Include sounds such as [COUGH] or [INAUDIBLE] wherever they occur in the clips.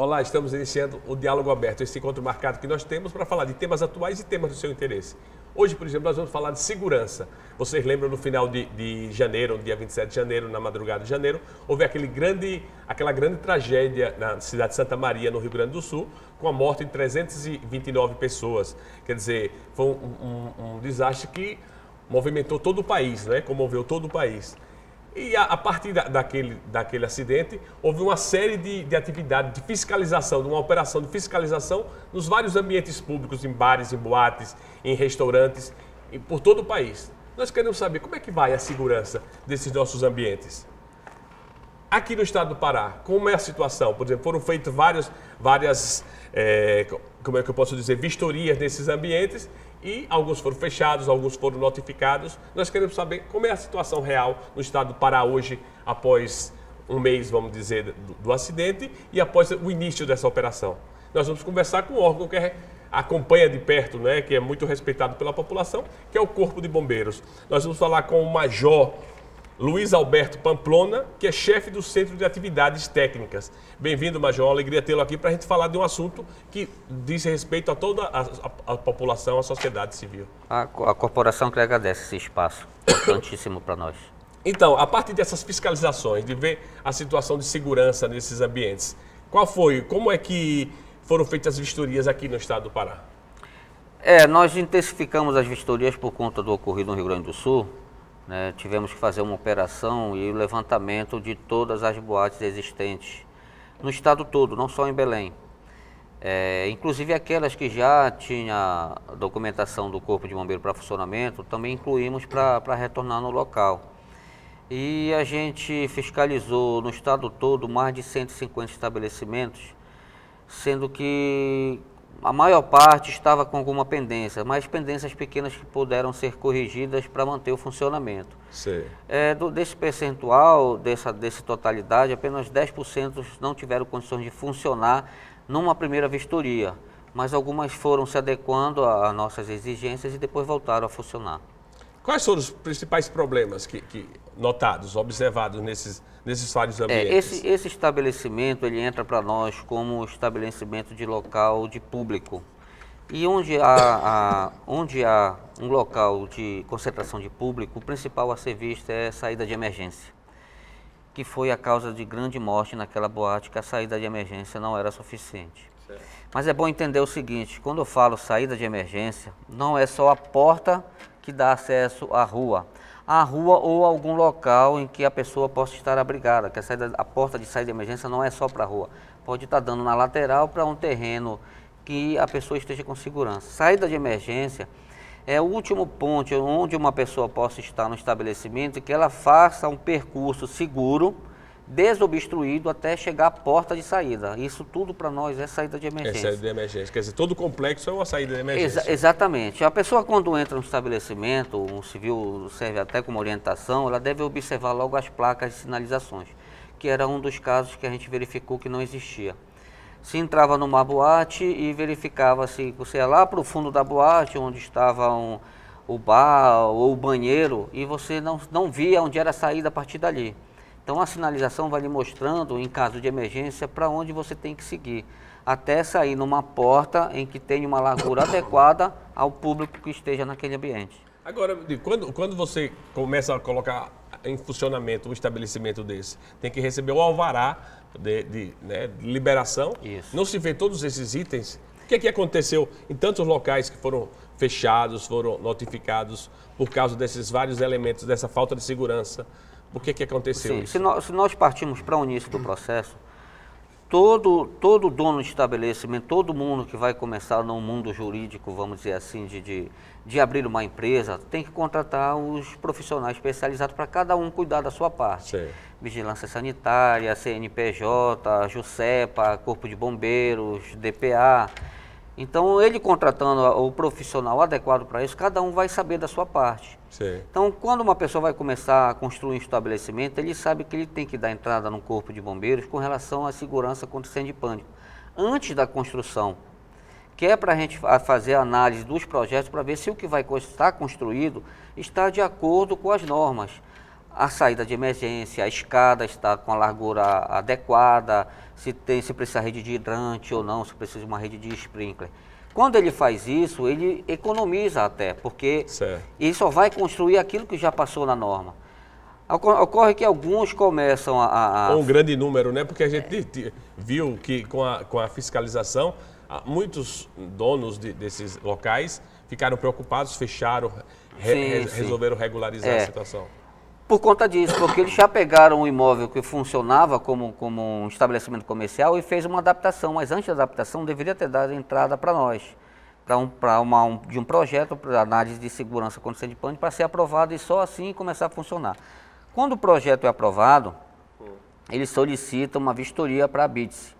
Olá, estamos iniciando o Diálogo Aberto, esse encontro marcado que nós temos para falar de temas atuais e temas do seu interesse. Hoje, por exemplo, nós vamos falar de segurança. Vocês lembram no final de, de janeiro, no dia 27 de janeiro, na madrugada de janeiro, houve aquele grande, aquela grande tragédia na cidade de Santa Maria, no Rio Grande do Sul, com a morte de 329 pessoas. Quer dizer, foi um, um, um desastre que movimentou todo o país, né? comoveu todo o país. E a, a partir da, daquele, daquele acidente, houve uma série de, de atividades de fiscalização, de uma operação de fiscalização nos vários ambientes públicos, em bares, em boates, em restaurantes, e por todo o país. Nós queremos saber como é que vai a segurança desses nossos ambientes. Aqui no estado do Pará, como é a situação? Por exemplo, foram feitas várias, várias é, como é que eu posso dizer, vistorias nesses ambientes e alguns foram fechados, alguns foram notificados. Nós queremos saber como é a situação real no estado do Pará hoje, após um mês, vamos dizer, do, do acidente e após o início dessa operação. Nós vamos conversar com o órgão que é, acompanha de perto, né, que é muito respeitado pela população, que é o Corpo de Bombeiros. Nós vamos falar com o Major Luiz Alberto Pamplona, que é chefe do Centro de Atividades Técnicas. Bem-vindo, Major. Uma alegria tê-lo aqui para a gente falar de um assunto que diz respeito a toda a, a, a população, a sociedade civil. A, a corporação que agradece esse espaço, importantíssimo para nós. Então, a partir dessas fiscalizações, de ver a situação de segurança nesses ambientes, qual foi, como é que foram feitas as vistorias aqui no estado do Pará? É, nós intensificamos as vistorias por conta do ocorrido no Rio Grande do Sul, né, tivemos que fazer uma operação e o levantamento de todas as boates existentes no estado todo, não só em Belém. É, inclusive aquelas que já tinha documentação do Corpo de Bombeiro para funcionamento, também incluímos para retornar no local. E a gente fiscalizou no estado todo mais de 150 estabelecimentos, sendo que a maior parte estava com alguma pendência, mas pendências pequenas que puderam ser corrigidas para manter o funcionamento. É, do, desse percentual, dessa, dessa totalidade, apenas 10% não tiveram condições de funcionar numa primeira vistoria, mas algumas foram se adequando às nossas exigências e depois voltaram a funcionar. Quais foram os principais problemas que, que notados, observados nesses, ambientes? É, esse, esse estabelecimento ele entra para nós como estabelecimento de local de público. E onde há, há, onde há um local de concentração de público, o principal a ser visto é saída de emergência, que foi a causa de grande morte naquela boate, que a saída de emergência não era suficiente. Certo. Mas é bom entender o seguinte, quando eu falo saída de emergência, não é só a porta que dá acesso à rua a rua ou algum local em que a pessoa possa estar abrigada, que a, saída, a porta de saída de emergência não é só para a rua, pode estar dando na lateral para um terreno que a pessoa esteja com segurança. Saída de emergência é o último ponto onde uma pessoa possa estar no estabelecimento e que ela faça um percurso seguro desobstruído até chegar à porta de saída. Isso tudo para nós é saída de emergência. É saída de emergência. Quer dizer, todo complexo é uma saída de emergência. Exa exatamente. A pessoa quando entra no estabelecimento, um civil serve até como orientação, ela deve observar logo as placas de sinalizações, que era um dos casos que a gente verificou que não existia. Se entrava numa boate e verificava se você ia lá para o fundo da boate, onde estava um, o bar ou o banheiro, e você não, não via onde era a saída a partir dali. Então a sinalização vai lhe mostrando, em caso de emergência, para onde você tem que seguir, até sair numa porta em que tenha uma largura adequada ao público que esteja naquele ambiente. Agora, quando, quando você começa a colocar em funcionamento um estabelecimento desse, tem que receber o alvará de, de, né, de liberação. Isso. Não se vê todos esses itens. O que, é que aconteceu em tantos locais que foram fechados, foram notificados por causa desses vários elementos, dessa falta de segurança? Por que, que aconteceu Sim, isso? Se nós, se nós partimos para o início do processo, todo, todo dono de estabelecimento, todo mundo que vai começar no mundo jurídico, vamos dizer assim, de, de, de abrir uma empresa, tem que contratar os profissionais especializados para cada um cuidar da sua parte. Sim. Vigilância Sanitária, CNPJ, JUSEPA, Corpo de Bombeiros, DPA. Então, ele contratando o profissional adequado para isso, cada um vai saber da sua parte. Sim. Então, quando uma pessoa vai começar a construir um estabelecimento, ele sabe que ele tem que dar entrada no corpo de bombeiros com relação à segurança contra incêndio de pânico. Antes da construção, que é para a gente fazer a análise dos projetos para ver se o que vai estar construído está de acordo com as normas. a saída de emergência, a escada está com a largura adequada, se tem se precisa rede de hidrante ou não, se precisa de uma rede de sprinkler. Quando ele faz isso, ele economiza até, porque certo. ele só vai construir aquilo que já passou na norma. Ocorre que alguns começam a. a... Um grande número, né? Porque a gente é. viu que com a, com a fiscalização, muitos donos de, desses locais ficaram preocupados, fecharam, re, sim, sim. resolveram regularizar é. a situação. Por conta disso, porque eles já pegaram um imóvel que funcionava como, como um estabelecimento comercial e fez uma adaptação, mas antes da adaptação deveria ter dado entrada para nós, para um, um, de um projeto para análise de segurança contra incêndio de pânico para ser aprovado e só assim começar a funcionar. Quando o projeto é aprovado, ele solicita uma vistoria para a BITS.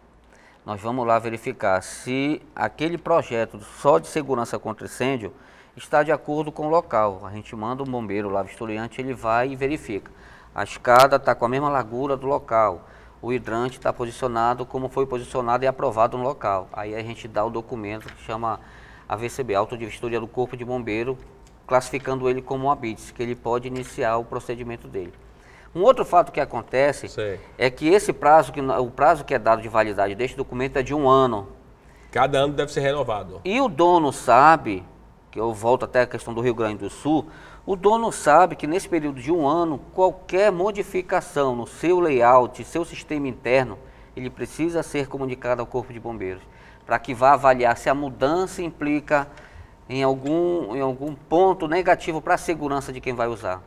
Nós vamos lá verificar se aquele projeto só de segurança contra incêndio está de acordo com o local. A gente manda um bombeiro lá, vistoriante, ele vai e verifica. A escada está com a mesma largura do local. O hidrante está posicionado como foi posicionado e aprovado no local. Aí a gente dá o documento que chama AVCB, Auto de Vistoria do Corpo de Bombeiro, classificando ele como um ABITS, que ele pode iniciar o procedimento dele. Um outro fato que acontece Sei. é que esse prazo, que, o prazo que é dado de validade deste documento é de um ano. Cada ano deve ser renovado. E o dono sabe que eu volto até a questão do Rio Grande do Sul, o dono sabe que nesse período de um ano, qualquer modificação no seu layout, seu sistema interno, ele precisa ser comunicado ao Corpo de Bombeiros, para que vá avaliar se a mudança implica em algum, em algum ponto negativo para a segurança de quem vai usar.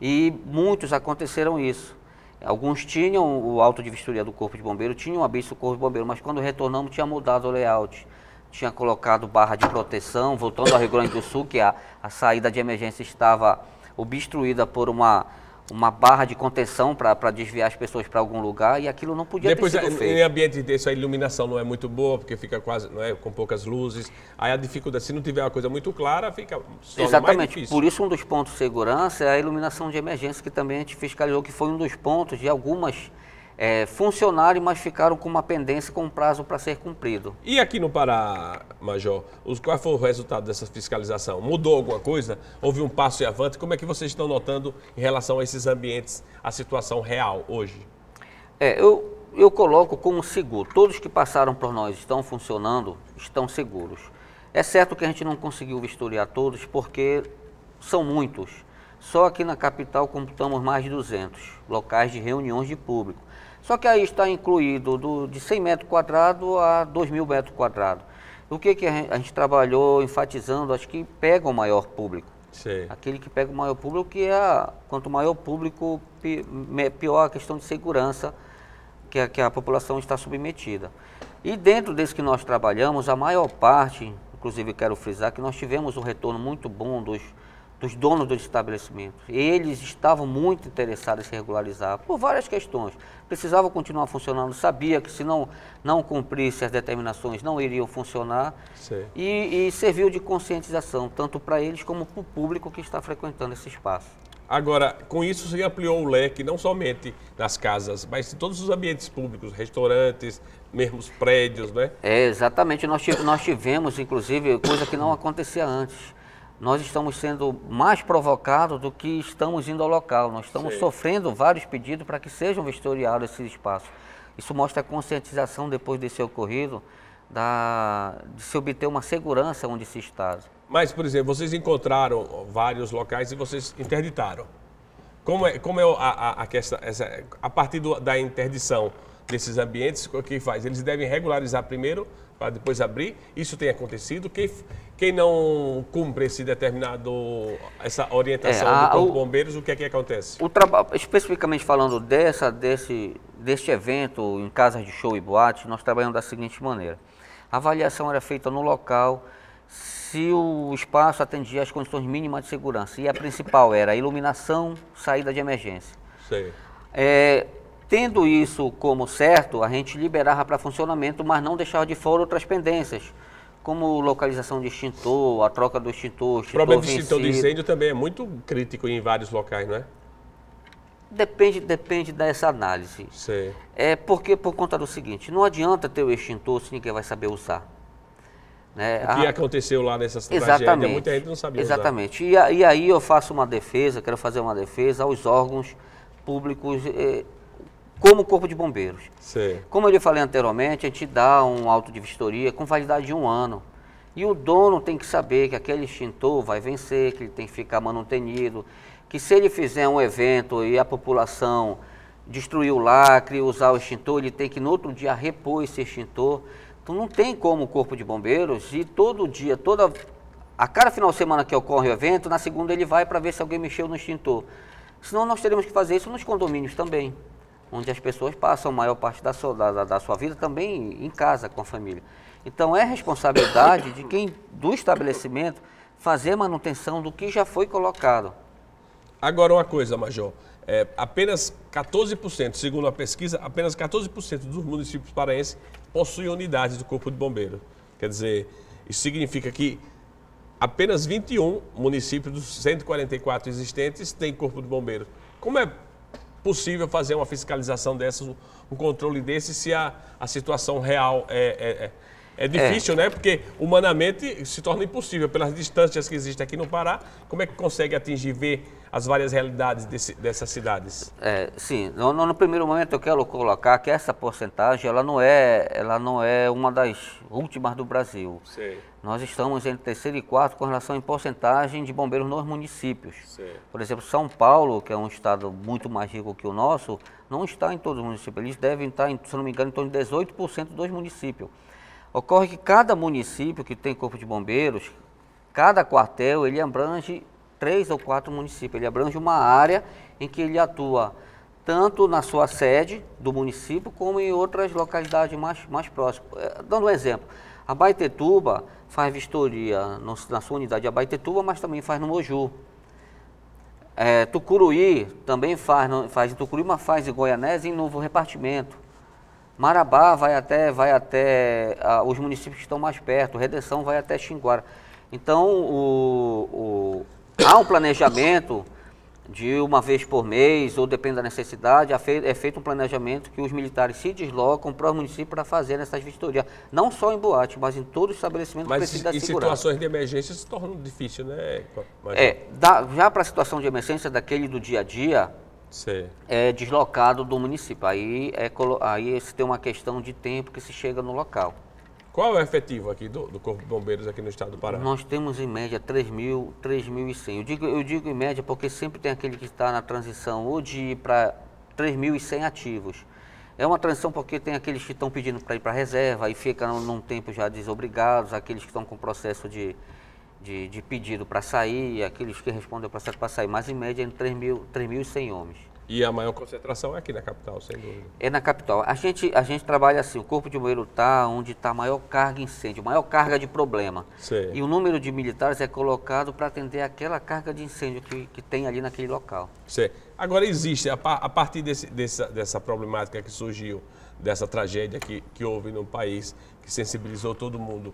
E muitos aconteceram isso. Alguns tinham o auto de vistoria do Corpo de Bombeiro, tinham a bicho do Corpo de Bombeiro, mas quando retornamos tinha mudado o layout tinha colocado barra de proteção, voltando ao Rio Grande do Sul, que a, a saída de emergência estava obstruída por uma, uma barra de contenção para desviar as pessoas para algum lugar e aquilo não podia Depois, ter sido feito. Em ambiente desse, a iluminação não é muito boa, porque fica quase não é, com poucas luzes. Aí a dificuldade, se não tiver uma coisa muito clara, fica Exatamente. Por isso, um dos pontos de segurança é a iluminação de emergência, que também a gente fiscalizou, que foi um dos pontos de algumas é, funcionaram, mas ficaram com uma pendência com um prazo para ser cumprido. E aqui no Pará, Major, os, qual foi o resultado dessa fiscalização? Mudou alguma coisa? Houve um passo e avante? Como é que vocês estão notando em relação a esses ambientes, a situação real hoje? É, eu, eu coloco como seguro. Todos que passaram por nós estão funcionando, estão seguros. É certo que a gente não conseguiu vistoriar todos porque são muitos. Só aqui na capital computamos mais de 200 locais de reuniões de público. Só que aí está incluído do, de 100 metros quadrados a 2 mil metros quadrados. O que, que a gente trabalhou enfatizando? Acho que pega o maior público. Sim. Aquele que pega o maior público, que é quanto maior o público, pior a questão de segurança que a, que a população está submetida. E dentro desse que nós trabalhamos, a maior parte, inclusive quero frisar, que nós tivemos um retorno muito bom dos, dos donos dos estabelecimentos. Eles estavam muito interessados em se regularizar por várias questões. Precisavam continuar funcionando, sabia que se não, não cumprisse as determinações não iriam funcionar e, e, serviu de conscientização, tanto para eles como para o público que está frequentando esse espaço. Agora, com isso você ampliou o leque não somente nas casas, mas em todos os ambientes públicos, restaurantes, mesmo os prédios, né? É, exatamente. Nós, nós tivemos, inclusive, coisa que não acontecia antes nós estamos sendo mais provocados do que estamos indo ao local. Nós estamos Sim. sofrendo vários pedidos para que sejam vistoriados esses espaços. Isso mostra a conscientização depois desse ocorrido da, de se obter uma segurança onde se está. Mas, por exemplo, vocês encontraram vários locais e vocês interditaram. Como é, como é a, a, a, essa, a partir do, da interdição desses ambientes, o que faz? Eles devem regularizar primeiro para depois abrir. Isso tem acontecido. Quem, quem não cumpre esse determinado, essa orientação é, a, do Corpo Bombeiros, o que é que acontece? O especificamente falando dessa, desse, deste evento em casas de show e boate, nós trabalhamos da seguinte maneira. A avaliação era feita no local, se o espaço atendia às condições mínimas de segurança. E a principal era a iluminação, saída de emergência. Sei. É, Tendo isso como certo, a gente liberava para funcionamento, mas não deixava de fora outras pendências, como localização de extintor, a troca do extintor, extintor O problema de extintor de incêndio também é muito crítico em vários locais, não é? Depende, depende dessa análise. Sim. É porque por conta do seguinte, não adianta ter o extintor se ninguém vai saber usar. Né? O que a... aconteceu lá nessa tragédia, muita gente não sabia Exatamente. E, e, aí eu faço uma defesa, quero fazer uma defesa aos órgãos públicos eh, como Corpo de Bombeiros. Sim. Como eu lhe falei anteriormente, a gente dá um auto de vistoria com validade de um ano. E o dono tem que saber que aquele extintor vai vencer, que ele tem que ficar manutenido, que se ele fizer um evento e a população destruir o lacre, usar o extintor, ele tem que no outro dia repor esse extintor. Então não tem como o Corpo de Bombeiros ir todo dia, toda a cada final de semana que ocorre o evento, na segunda ele vai para ver se alguém mexeu no extintor. Senão nós teremos que fazer isso nos condomínios também, onde as pessoas passam a maior parte da sua, da, da sua vida também em casa com a família. Então é responsabilidade de quem do estabelecimento fazer manutenção do que já foi colocado. Agora uma coisa, Major, é, apenas 14%, segundo a pesquisa, apenas 14% dos municípios paraenses possuem unidades do Corpo de Bombeiro. Quer dizer, isso significa que apenas 21 municípios dos 144 existentes têm Corpo de Bombeiro. Como é possível fazer uma fiscalização dessas, um controle desse, se a, a situação real é, é, é é difícil, é. né? Porque humanamente se torna impossível pelas distâncias que existem aqui no Pará. Como é que consegue atingir, ver as várias realidades desse, dessas cidades? É, sim, no, no, primeiro momento eu quero colocar que essa porcentagem ela não é, ela não é uma das últimas do Brasil. Sim. Nós estamos entre terceiro e quarto com relação em porcentagem de bombeiros nos municípios. Sim. Por exemplo, São Paulo, que é um estado muito mais rico que o nosso, não está em todos os municípios. Eles devem estar, se não me engano, em torno de 18% dos municípios. Ocorre que cada município que tem corpo de bombeiros, cada quartel, ele abrange três ou quatro municípios. Ele abrange uma área em que ele atua tanto na sua sede do município, como em outras localidades mais, mais próximas. É, dando um exemplo, a Baitetuba faz vistoria no, na sua unidade de Abaitetuba, mas também faz no Moju. É, Tucuruí também faz, faz em Tucuruí, mas faz em Goianese em novo repartimento. Marabá vai até, vai até os municípios que estão mais perto, Redenção vai até Xinguara. Então, o, o, há um planejamento de uma vez por mês, ou depende da necessidade, é feito um planejamento que os militares se deslocam para o município para fazer essas vistorias. Não só em boate, mas em todo estabelecimento mas que precisa da segurança. Mas situações de emergência se tornam difícil, né? É, da, já para a situação de emergência daquele do dia a dia, Sim. é deslocado do município. Aí, é, aí se tem uma questão de tempo que se chega no local. Qual é o efetivo aqui do, do Corpo de Bombeiros aqui no estado do Pará? Nós temos em média 3.100. Eu digo, eu digo em média porque sempre tem aquele que está na transição ou de ir para 3.100 ativos. É uma transição porque tem aqueles que estão pedindo para ir para a reserva e ficam num tempo já desobrigados, aqueles que estão com processo de, de, de pedido para sair, aqueles que respondem ao processo para sair, mas em média entre 3.100 homens. E a maior concentração é aqui na capital, sem dúvida. É na capital. A gente, a gente trabalha assim, o Corpo de Bombeiro está onde está a maior carga de incêndio, maior carga de problema. Sim. E o número de militares é colocado para atender aquela carga de incêndio que, que tem ali naquele local. Sim. Agora existe, a, a partir desse, dessa, dessa problemática que surgiu, dessa tragédia que, que houve no país, que sensibilizou todo mundo,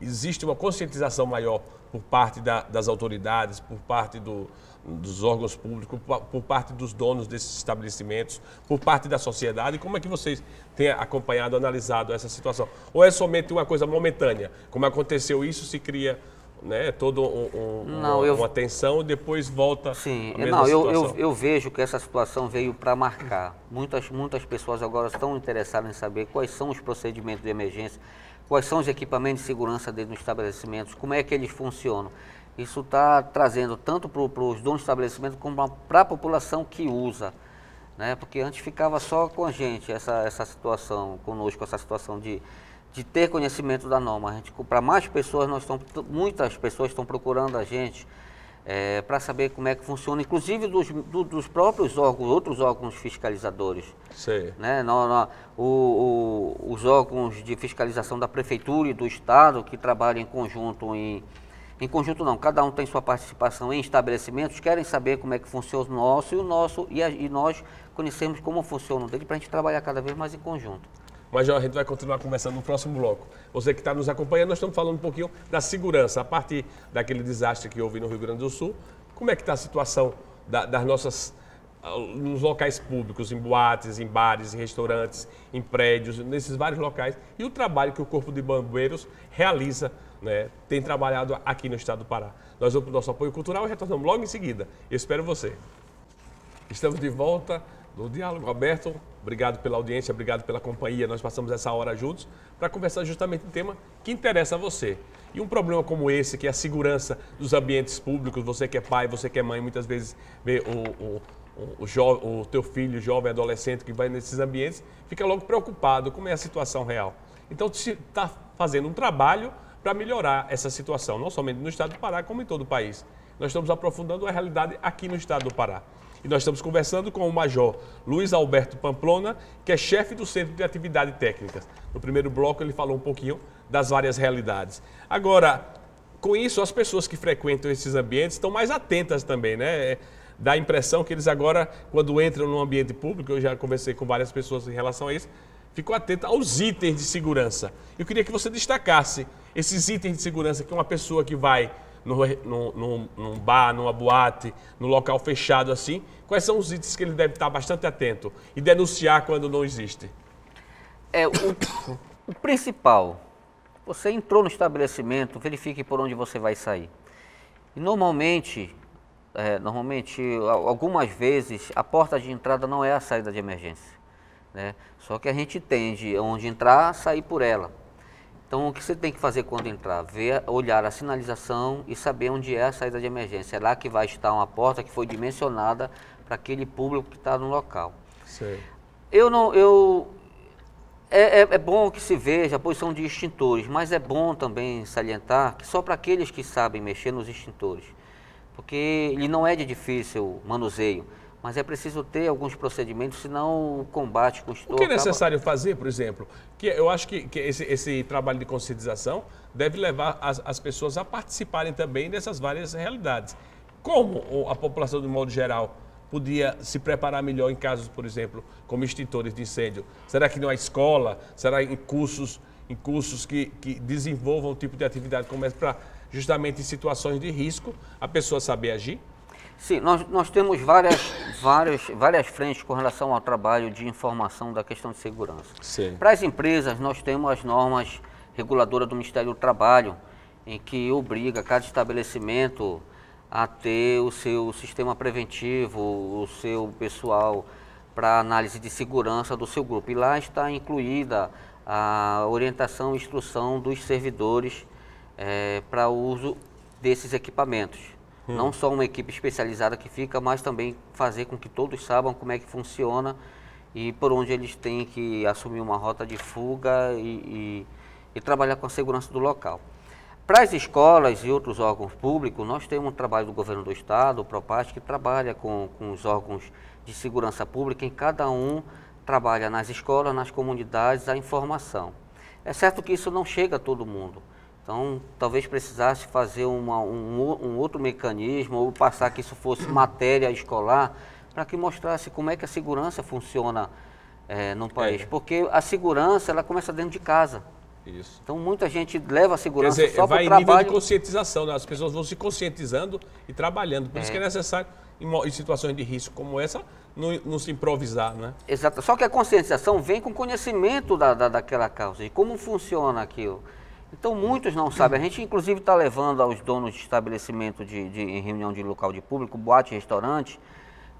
existe uma conscientização maior por parte da, das autoridades, por parte do, dos órgãos públicos, por, parte dos donos desses estabelecimentos, por parte da sociedade? Como é que vocês têm acompanhado, analisado essa situação? Ou é somente uma coisa momentânea? Como aconteceu isso, se cria né, toda um, um, não, uma, eu... uma tensão e depois volta Sim, não, eu, eu, eu, vejo que essa situação veio para marcar. Muitas, muitas pessoas agora estão interessadas em saber quais são os procedimentos de emergência, quais são os equipamentos de segurança dentro dos estabelecimentos, como é que eles funcionam. Isso está trazendo tanto para os donos de estabelecimento como para a população que usa. Né? Porque antes ficava só com a gente essa, essa situação, conosco, essa situação de, de ter conhecimento da norma. Para mais pessoas, nós estamos, muitas pessoas estão procurando a gente é, para saber como é que funciona, inclusive dos, do, dos próprios órgãos, outros órgãos fiscalizadores. Sim. Né? No, no, o, o, os órgãos de fiscalização da Prefeitura e do Estado, que trabalham em conjunto em em conjunto não, cada um tem sua participação em estabelecimentos, querem saber como é que funciona o nosso e o nosso, e, a, e nós conhecemos como funciona o dele para a gente trabalhar cada vez mais em conjunto. Mas a gente vai continuar conversando no próximo bloco. Você que está nos acompanhando, nós estamos falando um pouquinho da segurança. A partir daquele desastre que houve no Rio Grande do Sul, como é que está a situação da, das nossas ah, nos locais públicos, em boates, em bares, em restaurantes, em prédios, nesses vários locais, e o trabalho que o Corpo de Bombeiros realiza né, tem trabalhado aqui no estado do Pará. Nós vamos para o nosso apoio cultural e retornamos logo em seguida. Eu espero você. Estamos de volta no Diálogo Aberto. Obrigado pela audiência, obrigado pela companhia. Nós passamos essa hora juntos para conversar justamente um tema que interessa a você. E um problema como esse, que é a segurança dos ambientes públicos, você que é pai, você que é mãe, muitas vezes vê o, o, o, o, teu filho, jovem, adolescente que vai nesses ambientes, fica logo preocupado como é a situação real. Então, está fazendo um trabalho para melhorar essa situação, não somente no estado do Pará, como em todo o país. Nós estamos aprofundando a realidade aqui no estado do Pará. E nós estamos conversando com o Major Luiz Alberto Pamplona, que é chefe do Centro de Atividades Técnicas. No primeiro bloco ele falou um pouquinho das várias realidades. Agora, com isso, as pessoas que frequentam esses ambientes estão mais atentas também, né? É, dá a impressão que eles agora, quando entram no ambiente público, eu já conversei com várias pessoas em relação a isso, ficou atento aos itens de segurança. Eu queria que você destacasse esses itens de segurança que uma pessoa que vai no, no, no, num bar, numa boate, no local fechado assim, quais são os itens que ele deve estar bastante atento e denunciar quando não existe? É, o, o principal, você entrou no estabelecimento, verifique por onde você vai sair. E normalmente, é, normalmente, algumas vezes, a porta de entrada não é a saída de emergência. Né? Só que a gente tende onde entrar, sair por ela. Então, o que você tem que fazer quando entrar? Ver, olhar a sinalização e saber onde é a saída de emergência. É lá que vai estar uma porta que foi dimensionada para aquele público que está no local. Sei. Eu não, eu é, é, é, bom que se veja a posição de extintores, mas é bom também salientar que só para aqueles que sabem mexer nos extintores, porque ele não é de difícil manuseio mas é preciso ter alguns procedimentos, senão o combate com o O que é necessário acaba... fazer, por exemplo? Que eu acho que, que esse, esse, trabalho de conscientização deve levar as, as, pessoas a participarem também dessas várias realidades. Como a população, de modo geral, podia se preparar melhor em casos, por exemplo, como extintores de incêndio? Será que há escola? Será em cursos, em cursos que, que desenvolvam um tipo de atividade como essa para justamente em situações de risco a pessoa saber agir? Sim, nós, nós temos várias, várias, várias frentes com relação ao trabalho de informação da questão de segurança. Sim. Para as empresas, nós temos as normas reguladoras do Ministério do Trabalho, em que obriga cada estabelecimento a ter o seu sistema preventivo, o seu pessoal para análise de segurança do seu grupo. E lá está incluída a orientação e instrução dos servidores é, para o uso desses equipamentos. Não só uma equipe especializada que fica, mas também fazer com que todos saibam como é que funciona e por onde eles têm que assumir uma rota de fuga e, e, e trabalhar com a segurança do local. Para as escolas e outros órgãos públicos, nós temos um trabalho do governo do estado, o Propast, que trabalha com, com os órgãos de segurança pública, em cada um trabalha nas escolas, nas comunidades, a informação. É certo que isso não chega a todo mundo. Então, talvez precisasse fazer uma, um, um, outro mecanismo ou passar que isso fosse matéria escolar para que mostrasse como é que a segurança funciona é, no país. É. Porque a segurança, ela começa dentro de casa. Isso. Então, muita gente leva a segurança Quer dizer, só para o trabalho... nível de conscientização, né? as pessoas vão se conscientizando e trabalhando. Por é. isso que é necessário, em, em situações de risco como essa, não, não, se improvisar, né? Exato. Só que a conscientização vem com conhecimento da, da, daquela causa, de como funciona aquilo. Então muitos não sabem. A gente inclusive está levando aos donos de estabelecimento de, de, em reunião de local de público, boate, restaurante,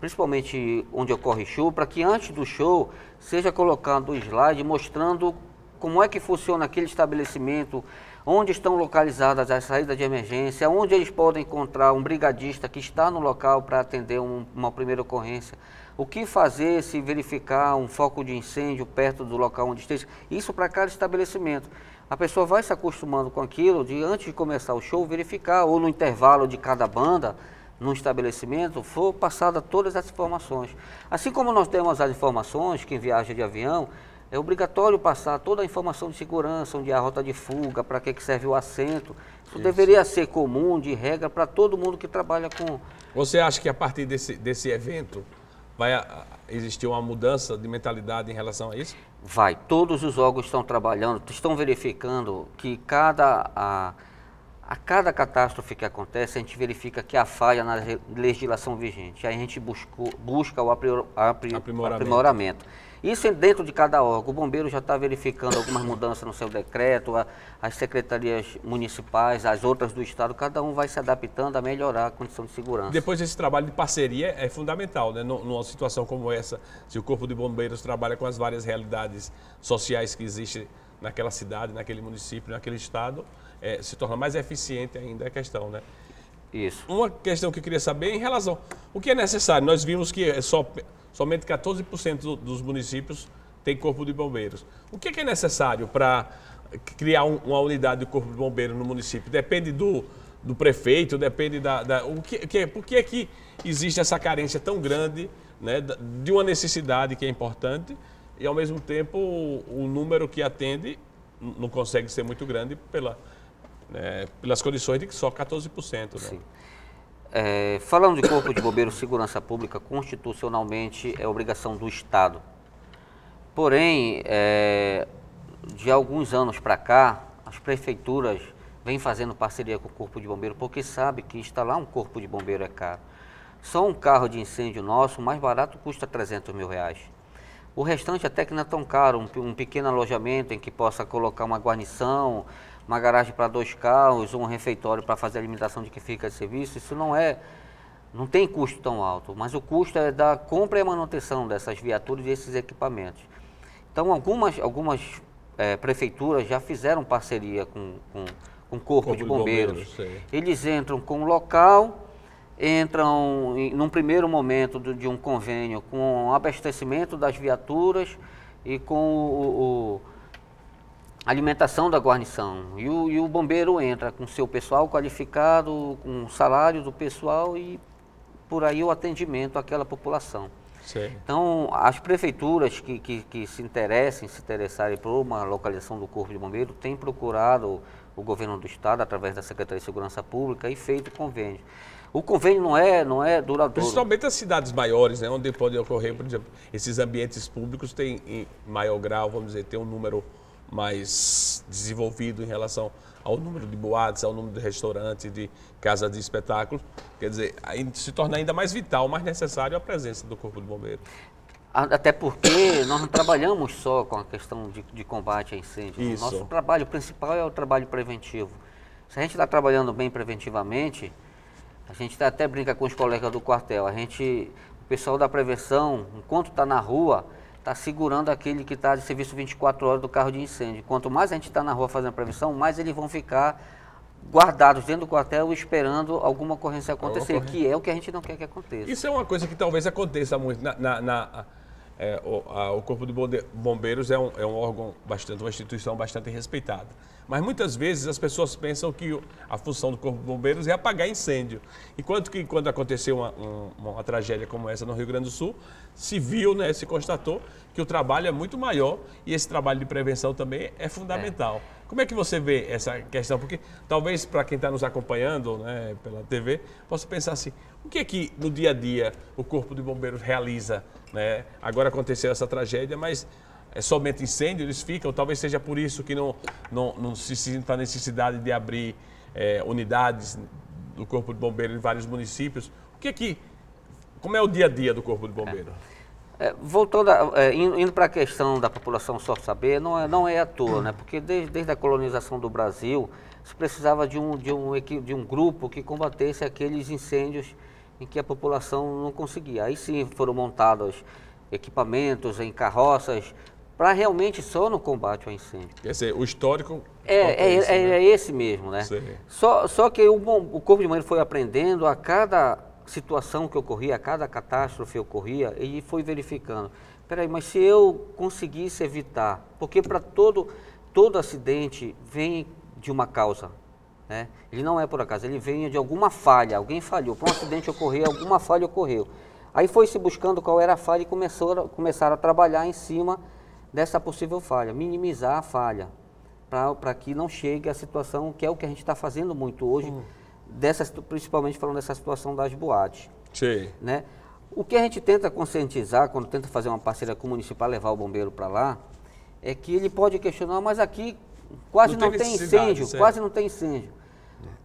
principalmente onde ocorre show, para que antes do show seja colocado o slide mostrando como é que funciona aquele estabelecimento, onde estão localizadas as saídas de emergência, onde eles podem encontrar um brigadista que está no local para atender um, uma primeira ocorrência. O que fazer se verificar um foco de incêndio perto do local onde esteja? Isso para cada estabelecimento a pessoa vai se acostumando com aquilo de antes de começar o show verificar ou no intervalo de cada banda no estabelecimento for passada todas as informações. Assim como nós temos as informações, quem viaja de avião, é obrigatório passar toda a informação de segurança, onde é a rota de fuga, para que, que serve o assento. Isso, Isso, deveria ser comum, de regra, para todo mundo que trabalha com... Você acha que a partir desse, desse evento vai existir uma mudança de mentalidade em relação a isso? Vai. Todos os órgãos estão trabalhando, estão verificando que cada a, A cada catástrofe que acontece, a gente verifica que há falha na legislação vigente. Aí a gente buscou, busca o aprimoramento. aprimoramento. Isso é dentro de cada órgão. O bombeiro já está verificando algumas mudanças no seu decreto, a, as secretarias municipais, as outras do Estado, cada um vai se adaptando a melhorar a condição de segurança. Depois esse trabalho de parceria é fundamental, né? Numa situação como essa, se o Corpo de Bombeiros trabalha com as várias realidades sociais que existem naquela cidade, naquele município, naquele estado, é, se torna mais eficiente ainda a questão, né? Isso. Uma questão que eu queria saber é em relação o que é necessário. Nós vimos que é só somente 14% dos municípios têm corpo de bombeiros. O que é, necessário para criar uma unidade de corpo de bombeiros no município? Depende do, do prefeito, depende da. da o que, que, por que é que existe essa carência tão grande né, de uma necessidade que é importante e, ao mesmo tempo, o, o número que atende não consegue ser muito grande pela, né, pelas condições de que só 14%. Né? Sim. É, falando de Corpo de Bombeiros Segurança Pública, constitucionalmente é obrigação do Estado. Porém, é, de alguns anos para cá, as prefeituras vêm fazendo parceria com o Corpo de Bombeiro porque sabe que instalar um Corpo de Bombeiro é caro. Só um carro de incêndio nosso, mais barato, custa 300 mil reais. O restante até que não é tão caro, um, um pequeno alojamento em que possa colocar uma guarnição, uma garagem para dois carros, um refeitório para fazer a alimentação de quem fica de serviço, isso não é, não tem custo tão alto, mas o custo é da compra e manutenção dessas viaturas e desses equipamentos. Então, algumas, algumas é, prefeituras já fizeram parceria com, com, com o Corpo, Corpo de Bombeiros. Bombeiros Eles entram com o local, entram em, num primeiro momento de, de um convênio com o abastecimento das viaturas e com o, o alimentação da guarnição. E o, e o bombeiro entra com seu pessoal qualificado, com o salário do pessoal e por aí o atendimento àquela população. Sim. Então, as prefeituras que, que, que, se interessem, se interessarem por uma localização do Corpo de Bombeiro, têm procurado o governo do Estado, através da Secretaria de Segurança Pública, e feito convênio. O convênio não é, não é duradouro. Principalmente as cidades maiores, né, onde pode ocorrer, por exemplo, esses ambientes públicos têm, em maior grau, vamos dizer, tem um número mais desenvolvido em relação ao número de boates, ao número de restaurantes, de casas de espetáculos. Quer dizer, se torna ainda mais vital, mais necessário a presença do Corpo de Bombeiros. Até porque nós não trabalhamos só com a questão de, de combate a incêndio. Isso. Nosso trabalho principal é o trabalho preventivo. Se a gente está trabalhando bem preventivamente, a gente até brinca com os colegas do quartel. A gente, o pessoal da prevenção, enquanto está na rua, está segurando aquele que está de serviço 24 horas do carro de incêndio. Quanto mais a gente está na rua fazendo prevenção, mais eles vão ficar guardados dentro do quartel esperando alguma ocorrência acontecer, que é o que a gente não quer que aconteça. Isso é uma coisa que talvez aconteça muito na, na, na é, o, a, o, Corpo de Bombeiros é um, é um órgão bastante, uma instituição bastante respeitada. Mas muitas vezes as pessoas pensam que a função do Corpo de Bombeiros é apagar incêndio. Enquanto que quando aconteceu uma, uma, uma tragédia como essa no Rio Grande do Sul, se viu, né, se constatou que o trabalho é muito maior e esse trabalho de prevenção também é fundamental. É. Como é que você vê essa questão? Porque talvez para quem está nos acompanhando né, pela TV, possa pensar assim, o que é que no dia a dia o Corpo de Bombeiros realiza? Né? Agora aconteceu essa tragédia, mas é somente incêndio, eles ficam, talvez seja por isso que não, não, não se sinta a necessidade de abrir é, unidades do Corpo de Bombeiro em vários municípios. O que é que, como é o dia a dia do Corpo de Bombeiro? É, voltando, a, é, indo para a questão da população só saber, não é, não é à toa, né? porque desde, desde a colonização do Brasil, se precisava de um, de, um, de um grupo que combatesse aqueles incêndios em que a população não conseguia. Aí sim foram montados equipamentos em carroças para realmente só no combate ao incêndio. Quer dizer, o histórico é, é, é, é, né? é esse mesmo, né? Só, só que o, o Corpo de Bombeiro foi aprendendo a cada situação que ocorria, a cada catástrofe que ocorria, e foi verificando. Peraí, mas se eu conseguisse evitar, porque para todo, todo acidente vem de uma causa, né? Ele não é por acaso, ele vem de alguma falha, alguém falhou, para um acidente ocorrer, alguma falha ocorreu. Aí foi se buscando qual era a falha e começou, começaram a trabalhar em cima dessa possível falha, minimizar a falha, para que não chegue a situação que é o que a gente está fazendo muito hoje, uhum. dessa, principalmente falando dessa situação das boates. Sim. Né? O que a gente tenta conscientizar, quando tenta fazer uma parceria com o municipal, levar o bombeiro para lá, é que ele pode questionar, mas aqui quase não, não tem, incêndio, quase não tem incêndio.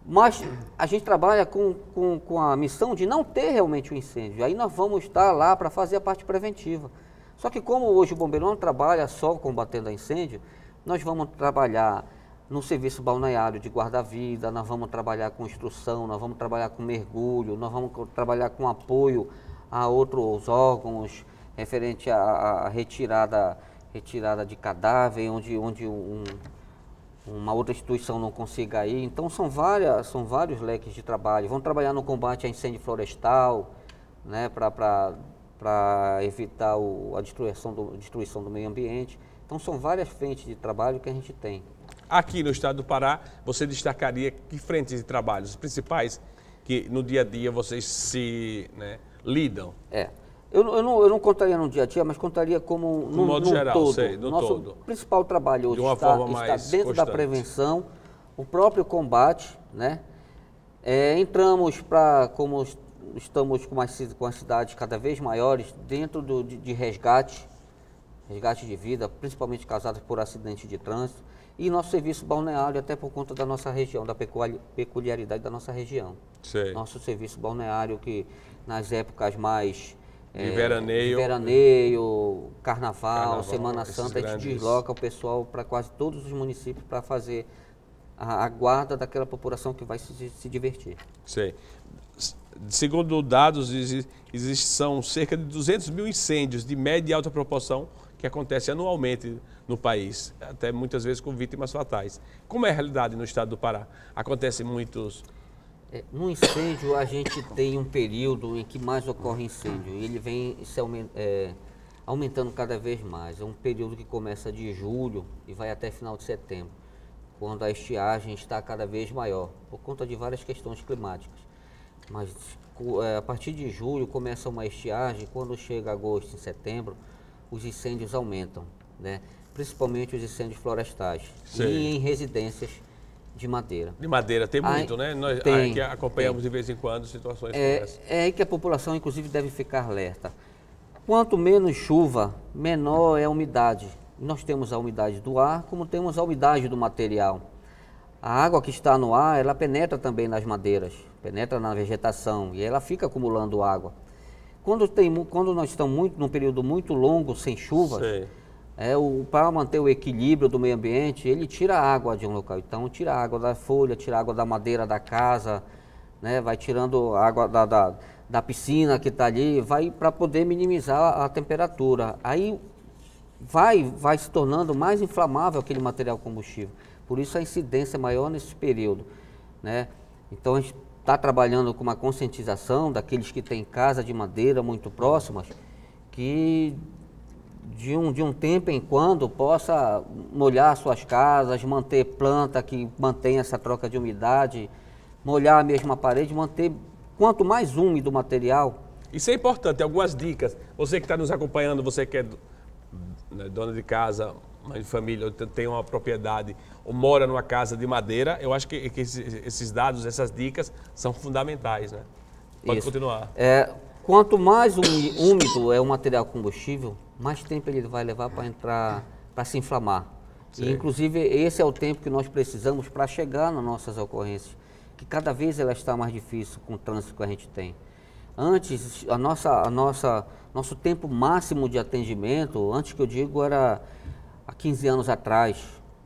Mas a gente trabalha com, com, com a missão de não ter realmente o um incêndio. Aí nós vamos estar lá para fazer a parte preventiva. Só que como hoje o bombeiro não trabalha só combatendo incêndio, nós vamos trabalhar no serviço balneário de guarda-vida, nós vamos trabalhar com instrução, nós vamos trabalhar com mergulho, nós vamos trabalhar com apoio a outros órgãos referente à, retirada, retirada de cadáver, onde, onde um, uma outra instituição não consiga ir. Então são, várias, são vários leques de trabalho. Vamos trabalhar no combate a incêndio florestal, né, para evitar o, a destruição do, destruição do meio ambiente. Então são várias frentes de trabalho que a gente tem. Aqui no estado do Pará, você destacaria que frentes de trabalho, os principais que no dia a dia vocês se né, lidam? É. Eu, eu, não, eu não contaria no dia a dia, mas contaria como no modo geral, todo. Sei, no Nosso todo. principal trabalho hoje está, está, dentro constante. da prevenção, o próprio combate, né? É, entramos para, como estamos com, as, com as cidades cada vez maiores, dentro do, de, de resgate, resgate de vida, principalmente causadas por acidente de trânsito, e nosso serviço balneário, até por conta da nossa região, da peculiaridade da nossa região. Sei. Nosso serviço balneário que nas épocas mais é, veraneio, veraneio carnaval, carnaval, Semana Santa, a gente desloca o pessoal para quase todos os municípios para fazer a, a, guarda daquela população que vai se, se divertir. Sei. Segundo dados, existe, são cerca de 200 mil incêndios de média e alta proporção que acontecem anualmente no país, até muitas vezes com vítimas fatais. Como é a realidade no estado do Pará? Acontecem muitos é, no incêndio, a gente tem um período em que mais ocorre incêndio e ele vem se aument, é, aumentando cada vez mais. É um período que começa de julho e vai até final de setembro, quando a estiagem está cada vez maior, por conta de várias questões climáticas. Mas é, a partir de julho começa uma estiagem, quando chega agosto e setembro, os incêndios aumentam, né? principalmente os incêndios florestais Sim. e em residências de madeira. De madeira, tem muito, né? Nós tem, aqui acompanhamos tem. de vez em quando situações é, como essa. É aí que a população, inclusive, deve ficar alerta. Quanto menos chuva, menor é a umidade. Nós temos a umidade do ar, como temos a umidade do material. A água que está no ar, ela penetra também nas madeiras, penetra na vegetação e ela fica acumulando água. Quando, tem, quando nós estamos muito, num período muito longo sem chuvas, Sei é, para manter o equilíbrio do meio ambiente, ele tira a água de um local. Então, tira a água da folha, tira a água da madeira da casa, né, vai tirando a água da, da, da piscina que está ali, vai para poder minimizar a, temperatura. Aí vai, vai se tornando mais inflamável aquele material combustível. Por isso a incidência é maior nesse período. Né? Então, a gente está trabalhando com uma conscientização daqueles que têm casa de madeira muito próximas, que de um, de um tempo em quando possa molhar suas casas, manter planta que mantém essa troca de umidade, molhar a mesma parede, manter quanto mais úmido o material. Isso é importante, algumas dicas. Você que está nos acompanhando, você que é né, dona de casa, mãe de família, ou tem uma propriedade, ou mora numa casa de madeira, eu acho que, que esses dados, essas dicas são fundamentais, né? Pode Isso. continuar. É, quanto mais úmido é o material combustível, mais tempo ele vai levar para entrar, para se inflamar. E, inclusive, esse é o tempo que nós precisamos para chegar nas nossas ocorrências, que cada vez ela está mais difícil com o trânsito que a gente tem. Antes, a nossa, a nossa, nosso tempo máximo de atendimento, antes que eu digo, era há 15 anos atrás.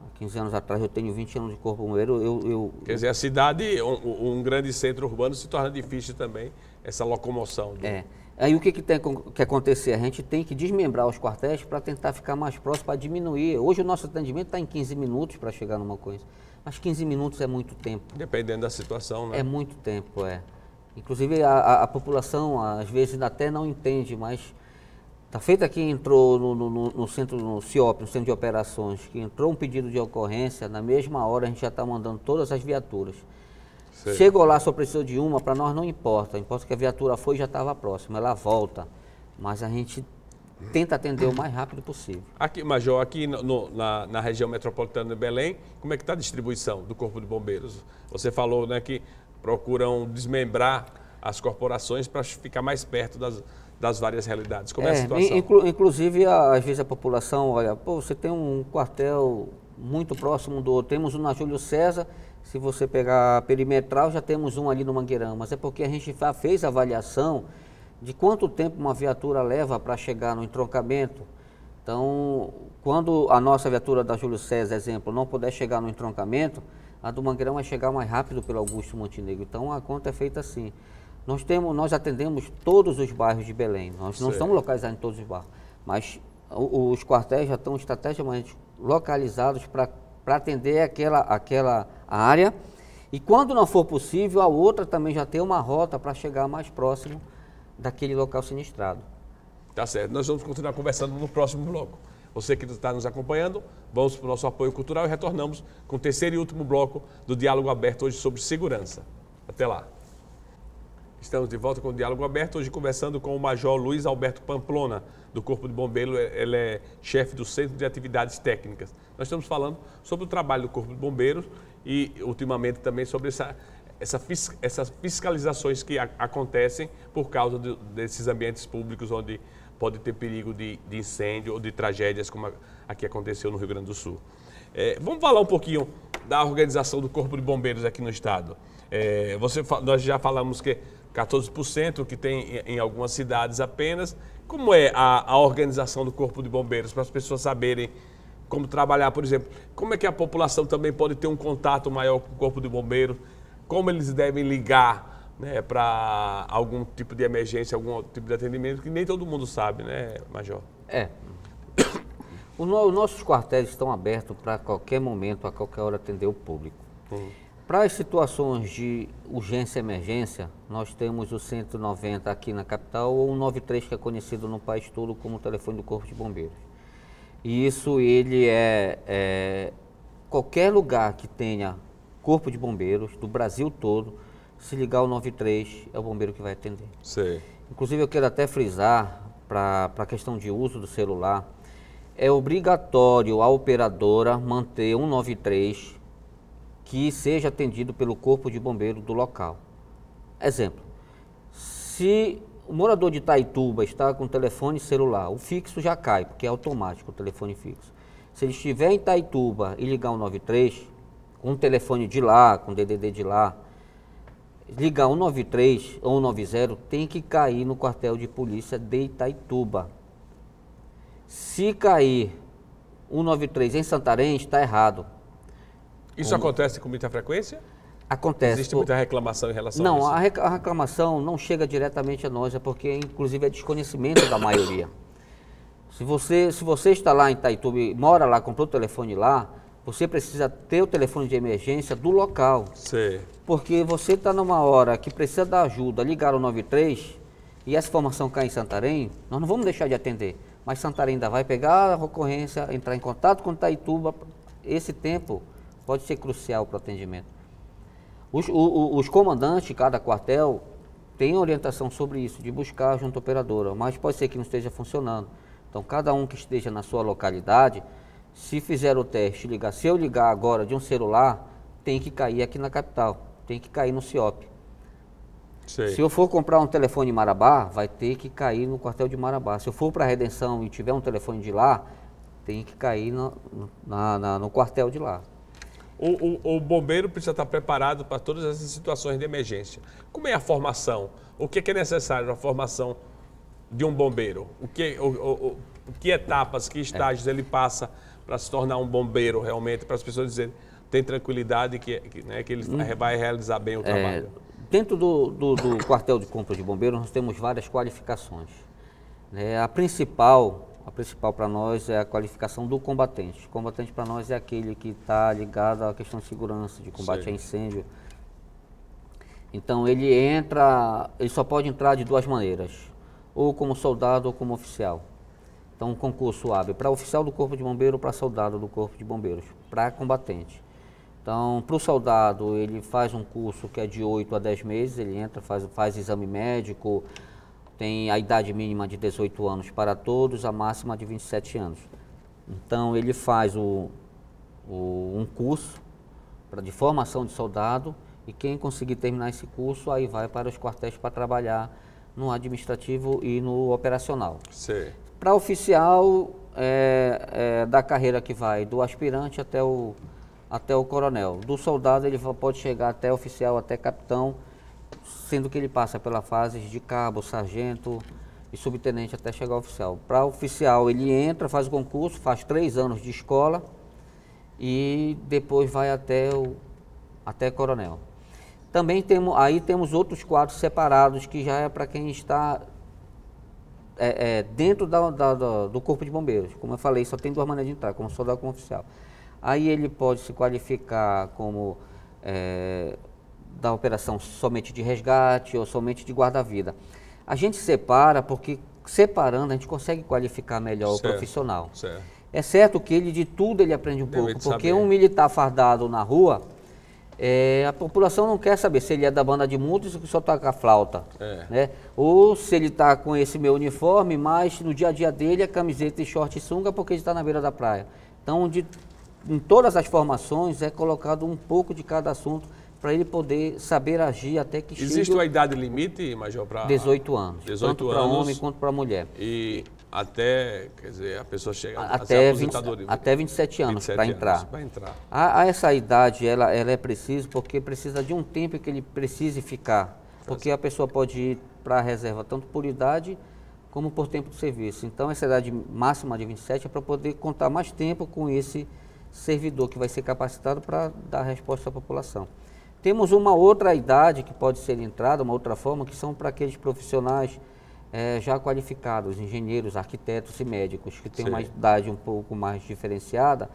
Há 15 anos atrás, eu tenho 20 anos de corpo bombeiro. Eu, eu, Quer dizer, a cidade, um, um, grande centro urbano, se torna difícil também essa locomoção. Do... É. Aí o que, que tem que acontecer? A gente tem que desmembrar os quartéis para tentar ficar mais próximo, para diminuir. Hoje o nosso atendimento está em 15 minutos para chegar numa coisa. Mas 15 minutos é muito tempo. Dependendo da situação, né? É muito tempo, é. Inclusive a, a, a população às vezes até não entende, mas está feito aqui, entrou no, no, no, centro, no CIOP, no centro de operações, que entrou um pedido de ocorrência, na mesma hora a gente já está mandando todas as viaturas. Sei. Chegou lá, só precisou de uma, para nós não importa. Importa que a viatura foi e já estava próxima. Ela volta. Mas a gente tenta atender o mais rápido possível. Aqui, Major, aqui no, na, na, região metropolitana de Belém, como é que está a distribuição do Corpo de Bombeiros? Você falou né, que procuram desmembrar as corporações para ficar mais perto das, das várias realidades. Como é, é a situação? Inclu, inclusive, às vezes a população olha, pô, você tem um quartel muito próximo do outro. Temos um na Júlio César, Se você pegar a perimetral, já temos um ali no Mangueirão, mas é porque a gente já fez avaliação de quanto tempo uma viatura leva para chegar no entroncamento. Então, quando a nossa viatura da Júlio César, exemplo, não puder chegar no entroncamento, a do Mangueirão vai chegar mais rápido pelo Augusto Montenegro. Então, a conta é feita assim. Nós, temos, nós atendemos todos os bairros de Belém. Nós não estamos localizados em todos os bairros, mas os quartéis já estão estrategicamente localizados para atender aquela, aquela área. E quando não for possível, a outra também já tem uma rota para chegar mais próximo daquele local sinistrado. Tá certo. Nós vamos continuar conversando no próximo bloco. Você que está nos acompanhando, vamos para o nosso apoio cultural e retornamos com o terceiro e último bloco do Diálogo Aberto hoje sobre segurança. Até lá. Estamos de volta com o Diálogo Aberto, hoje conversando com o Major Luiz Alberto Pamplona, do Corpo de Bombeiro. Ele é chefe do Centro de Atividades Técnicas. Nós estamos falando sobre o trabalho do Corpo de Bombeiros e, ultimamente, também sobre essa, essa, essas fiscalizações que a, acontecem por causa de, desses ambientes públicos onde pode ter perigo de, de, incêndio ou de tragédias, como aqui aconteceu no Rio Grande do Sul. É, vamos falar um pouquinho da organização do Corpo de Bombeiros aqui no Estado. É, você, nós já falamos que 14%, que tem em algumas cidades apenas. Como é a, a organização do Corpo de Bombeiros, para as pessoas saberem como trabalhar, por exemplo? Como é que a população também pode ter um contato maior com o Corpo de Bombeiros? Como eles devem ligar né, para algum tipo de emergência, algum tipo de atendimento, que nem todo mundo sabe, né, Major? É. [COUGHS] Os nossos quartéis estão abertos para qualquer momento, a qualquer hora atender o público. Uhum. Para as situações de urgência e emergência, nós temos o 190 aqui na capital ou o 93 que é conhecido no país todo como o telefone do Corpo de Bombeiros. E isso ele é, é qualquer lugar que tenha Corpo de Bombeiros do Brasil todo, se ligar o 93 é o bombeiro que vai atender. Sim. Inclusive eu quero até frisar para a questão de uso do celular, é obrigatório a operadora manter 193 que seja atendido pelo corpo de bombeiro do local. Exemplo, se o morador de Itaituba está com telefone celular, o fixo já cai, porque é automático o telefone fixo. Se ele estiver em Itaituba e ligar o 93, com um telefone de lá, com DDD de lá, ligar o 93 ou 90 tem que cair no quartel de polícia de Itaituba. Se cair 193 em Santarém, está errado isso Como... acontece com muita frequência? Acontece. Existe muita reclamação em relação não, a isso? Não, a reclamação não chega diretamente a nós, é porque, inclusive, é desconhecimento da maioria. Se você, se você está lá em Itaituba e mora lá, comprou o telefone lá, você precisa ter o telefone de emergência do local. Sim. Porque você está numa hora que precisa da ajuda, ligar o 93 e essa informação cai em Santarém, nós não vamos deixar de atender. Mas Santarém ainda vai pegar a ocorrência, entrar em contato com Itaituba. Esse tempo pode ser crucial para o atendimento. Os, o, os comandantes de cada quartel têm orientação sobre isso, de buscar junto à operadora, mas pode ser que não esteja funcionando. Então, cada um que esteja na sua localidade, se fizer o teste, ligar, se eu ligar agora de um celular, tem que cair aqui na capital, tem que cair no CIOP. Sei. Se eu for comprar um telefone em Marabá, vai ter que cair no quartel de Marabá. Se eu for para a Redenção e tiver um telefone de lá, tem que cair no, na, na, no quartel de lá o, o, o, bombeiro precisa estar preparado para todas essas situações de emergência. Como é a formação? O que é, necessário na formação de um bombeiro? O que, o, que etapas, que estágios é. ele passa para se tornar um bombeiro realmente, para as pessoas dizerem tem tranquilidade que, que, né, que ele hum. vai realizar bem o é, trabalho? É, dentro do, do, do quartel de compra de bombeiros, nós temos várias qualificações. Né? A principal a principal para nós é a qualificação do combatente. O combatente para nós é aquele que está ligado à questão de segurança, de combate Sim. a incêndio. Então ele entra, ele só pode entrar de duas maneiras, ou como soldado ou como oficial. Então um concurso abre para oficial do Corpo de Bombeiro ou para soldado do Corpo de Bombeiros, para combatente. Então, para o soldado, ele faz um curso que é de 8 a 10 meses, ele entra, faz, faz exame médico, tem a idade mínima de 18 anos para todos, a máxima de 27 anos. Então ele faz o, o, um curso pra, de formação de soldado e quem conseguir terminar esse curso aí vai para os quartéis para trabalhar no administrativo e no operacional. Para oficial, é, é, da carreira que vai do aspirante até o, até o coronel. Do soldado ele pode chegar até oficial, até capitão, sendo que ele passa pela fase de cabo, sargento e subtenente até chegar ao oficial. Para oficial ele entra, faz o concurso, faz três anos de escola e depois vai até o até coronel. Também temos aí temos outros quadros separados que já é para quem está é, é, dentro da, da, da, do corpo de bombeiros. Como eu falei, só tem duas maneiras de entrar, como soldado como oficial. Aí ele pode se qualificar como é, da operação somente de resgate ou somente de guarda-vida. A gente separa porque separando a gente consegue qualificar melhor certo, o profissional. Certo. É certo que ele de tudo ele aprende um Deve pouco, porque saber. um militar fardado na rua, é, a população não quer saber se ele é da banda de músicos que só toca flauta, é. né? ou se ele está com esse meu uniforme, mas no dia a dia dele é camiseta e short e sunga porque ele está na beira da praia. Então, de, em todas as formações é colocado um pouco de cada assunto para ele poder saber agir até que Existe chegue... uma idade limite, Major, para... 18 anos. 18 tanto para homem quanto para mulher. E até, quer dizer, a pessoa chega até, 20, até 27 anos para entrar. Para entrar. A, a, essa idade, ela, ela é preciso porque precisa de um tempo que ele precise ficar. Porque a pessoa pode ir para a reserva tanto por idade como por tempo de serviço. Então, essa idade máxima de 27 é para poder contar mais tempo com esse servidor que vai ser capacitado para dar resposta à população. Temos uma outra idade que pode ser entrada, uma outra forma, que são para aqueles profissionais é, já qualificados, engenheiros, arquitetos e médicos, que têm Sim. uma idade um pouco mais diferenciada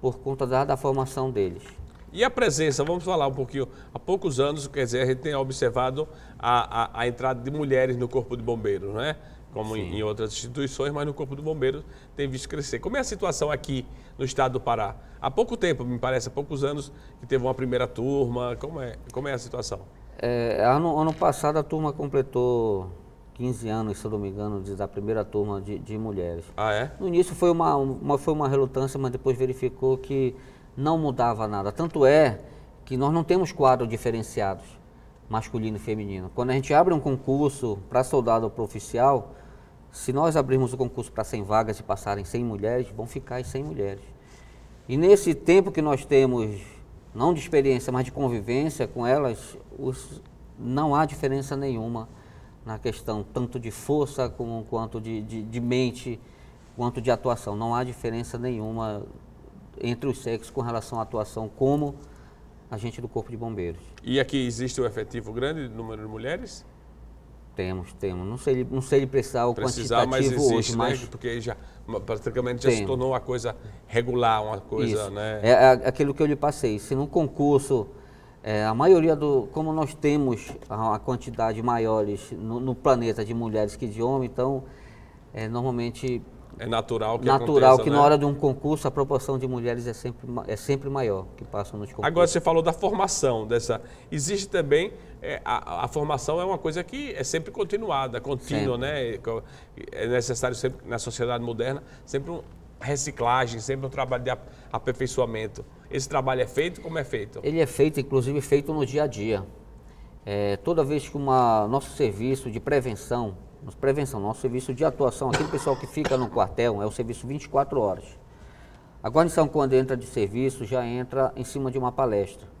por conta da, da formação deles. E a presença, vamos falar um pouquinho, há poucos anos, quer dizer, a gente tem observado a, a, a entrada de mulheres no Corpo de Bombeiros, não é? Como em, em, outras instituições, mas no Corpo do Bombeiro tem visto crescer. Como é a situação aqui no estado do Pará? Há pouco tempo, me parece, há poucos anos, que teve uma primeira turma. Como é, como é a situação? É, ano, ano passado a turma completou 15 anos, se eu não me engano, da primeira turma de, de mulheres. Ah, é? No início foi uma, uma, foi uma relutância, mas depois verificou que não mudava nada. Tanto é que nós não temos quadros diferenciados, masculino e feminino. Quando a gente abre um concurso para soldado ou para oficial, se nós abrirmos o concurso para 100 vagas e passarem 100 mulheres, vão ficar as 100 mulheres. E nesse tempo que nós temos, não de experiência, mas de convivência com elas, os, não há diferença nenhuma na questão tanto de força como, quanto de, de, de mente, quanto de atuação. Não há diferença nenhuma entre os sexos com relação à atuação como agente do Corpo de Bombeiros. E aqui existe um efetivo grande número de mulheres? Temos, temos. Não sei, não sei precisar o precisar, quantitativo mas existe, hoje, né? mas... Porque já, praticamente já se tornou uma coisa regular, uma coisa, Isso. né? É, é, aquilo que eu lhe passei. Se no concurso, é, a maioria do... Como nós temos a, a quantidade maiores no, no, planeta de mulheres que de homens, então, é, normalmente... É natural que Natural aconteça, que né? na hora de um concurso a proporção de mulheres é sempre, é sempre maior que passam nos concursos. Agora você falou da formação dessa. Existe também é, a, a, formação é uma coisa que é sempre continuada, contínua, sempre. né? É necessário sempre, na sociedade moderna, sempre uma reciclagem, sempre um trabalho de aperfeiçoamento. Esse trabalho é feito? Como é feito? Ele é feito, inclusive, feito no dia a dia. É, toda vez que uma, nosso serviço de prevenção, prevenção, nosso serviço de atuação, aquele pessoal que fica no quartel, é o serviço 24 horas. A guarnição, quando entra de serviço, já entra em cima de uma palestra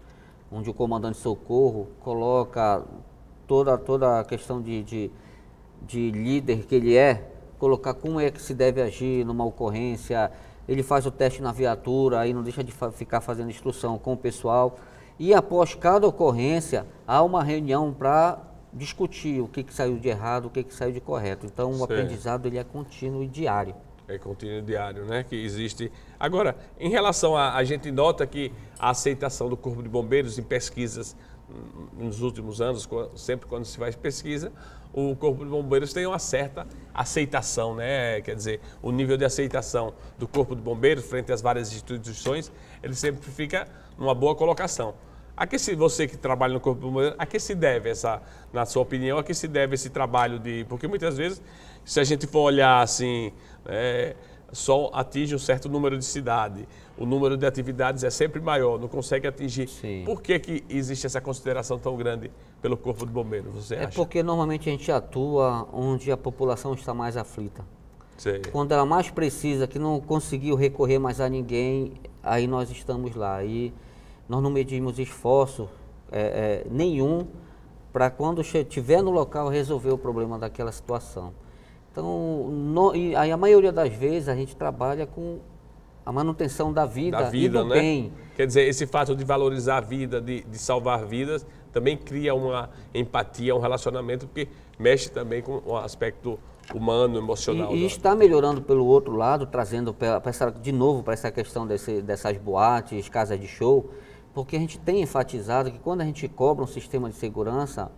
onde o comandante de socorro coloca toda, toda a questão de, de, de líder que ele é, colocar como é que se deve agir numa ocorrência, ele faz o teste na viatura, aí não deixa de fa ficar fazendo instrução com o pessoal. E após cada ocorrência, há uma reunião para discutir o que, que saiu de errado, o que, que saiu de correto. Então, o aprendizado ele é contínuo e diário. É contínuo diário, né? Que existe. Agora, em relação a. A gente nota que a aceitação do Corpo de Bombeiros em pesquisas hum, nos últimos anos, sempre quando se faz pesquisa, o Corpo de Bombeiros tem uma certa aceitação, né? Quer dizer, o nível de aceitação do Corpo de Bombeiros frente às várias instituições, ele sempre fica numa boa colocação. A que se você que trabalha no Corpo Bombeiros, a que se deve essa, na sua opinião, a que se deve esse trabalho de. Porque muitas vezes, se a gente for olhar assim, é, só atinge um certo número de cidade. O número de atividades é sempre maior, não consegue atingir. Sim. Por que, que existe essa consideração tão grande pelo Corpo de Bombeiros, você é acha? porque normalmente a gente atua onde a população está mais aflita. Sei. Quando ela mais precisa, que não conseguiu recorrer mais a ninguém, aí nós estamos lá. E nós não medimos esforço é, é, nenhum para quando estiver no local resolver o problema daquela situação. Então, no, e aí a maioria das vezes a gente trabalha com a manutenção da vida, da vida e do né? bem. Quer dizer, esse fato de valorizar a vida, de, de salvar vidas, também cria uma empatia, um relacionamento, porque mexe também com o aspecto humano, emocional. E, e está melhorando pelo outro lado, trazendo pra, pra essa, de novo para essa questão desse, dessas boates, casas de show, porque a gente tem enfatizado que quando a gente cobra um sistema de segurança,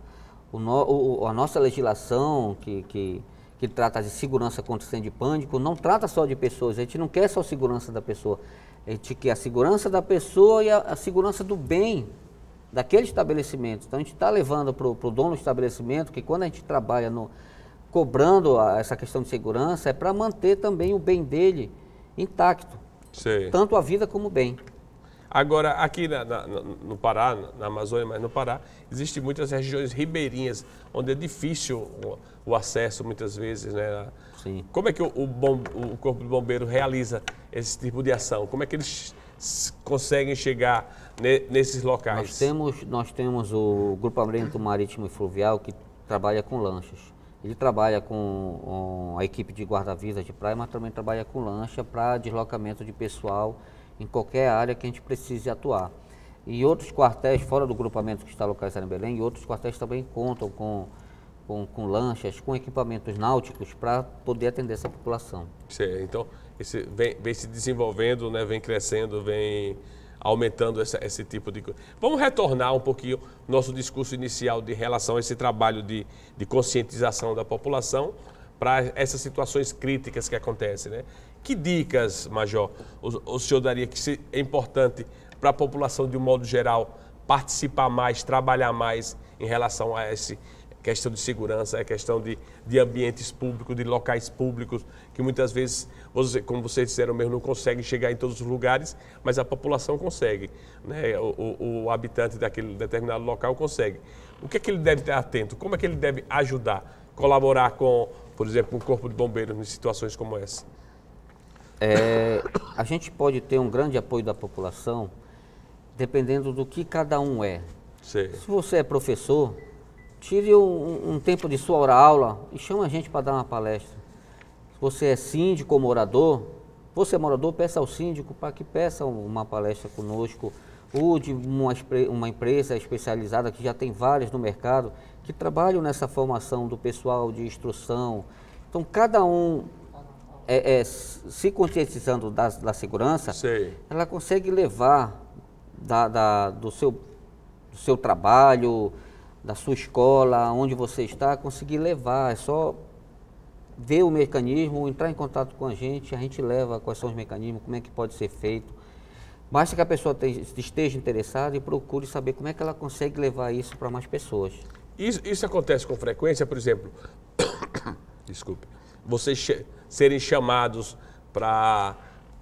o no, o, a nossa legislação que, que, que trata de segurança contra incêndio de pânico não trata só de pessoas, a gente não quer só a segurança da pessoa, a gente quer a segurança da pessoa e a, a segurança do bem daquele estabelecimento. Então a gente está levando para o dono do estabelecimento que quando a gente trabalha no, cobrando a, essa questão de segurança é para manter também o bem dele intacto. Sei. Tanto a vida como o bem. Agora, aqui na, na, no Pará, na Amazônia, mas no Pará, existem muitas regiões ribeirinhas, onde é difícil o, o acesso, muitas vezes, né? Sim. Como é que o, o, bom, o Corpo de Bombeiro realiza esse tipo de ação? Como é que eles conseguem chegar ne, nesses locais? Nós temos, nós temos o Grupamento Marítimo e Fluvial, que trabalha com lanchas. Ele trabalha com, com a equipe de guarda-vidas de praia, mas também trabalha com lancha para deslocamento de pessoal em qualquer área que a gente precise atuar. E outros quartéis, fora do grupamento que está localizado em Belém, e outros quartéis também contam com, com, com lanchas, com equipamentos náuticos para poder atender essa população. Sim, então esse vem, vem se desenvolvendo, né, vem crescendo, vem aumentando essa, esse tipo de coisa. Vamos retornar um pouquinho nosso discurso inicial de relação a esse trabalho de, de conscientização da população para essas situações críticas que acontecem, né? Que dicas, Major, o, o senhor daria que é importante para a população de um modo geral participar mais, trabalhar mais em relação a essa questão de segurança, a questão de, de ambientes públicos, de locais públicos, que muitas vezes, você, como vocês disseram mesmo, não consegue chegar em todos os lugares, mas a população consegue, né? o, o, o habitante daquele determinado local consegue. O que é que ele deve ter atento? Como é que ele deve ajudar, colaborar com, por exemplo, um corpo de bombeiros em situações como essa? É, a gente pode ter um grande apoio da população dependendo do que cada um é. Sim. Se você é professor, tire um, um tempo de sua aula e chame a gente para dar uma palestra. Se você é síndico ou morador, você é morador, peça ao síndico para que peça uma palestra conosco, ou de uma, uma empresa especializada, que já tem várias no mercado, que trabalham nessa formação do pessoal de instrução. Então, cada um é, é, se conscientizando da, da segurança, Sei. ela consegue levar da, da, do, seu, do seu trabalho, da sua escola, onde você está, conseguir levar. É só ver o mecanismo, entrar em contato com a gente, a gente leva quais são os mecanismos, como é que pode ser feito. Basta que a pessoa te, esteja interessada e procure saber como é que ela consegue levar isso para mais pessoas. Isso, isso acontece com frequência, por exemplo. [COUGHS] Desculpe. Vocês serem chamados para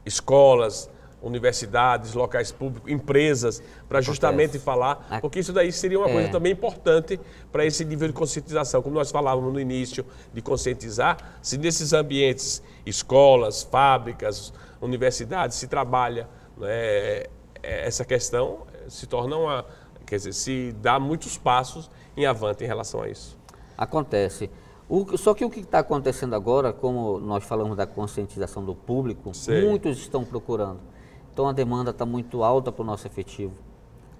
escolas, universidades, locais públicos, empresas, para justamente falar, porque isso daí seria uma é. coisa também importante para esse nível de conscientização. Como nós falávamos no início, de conscientizar, se nesses ambientes, escolas, fábricas, universidades, se trabalha né, essa questão, se torna uma. Quer dizer, se dá muitos passos em avante em relação a isso. Acontece. O, só que o que está acontecendo agora, como nós falamos da conscientização do público, Sei. muitos estão procurando. Então a demanda está muito alta para o nosso efetivo.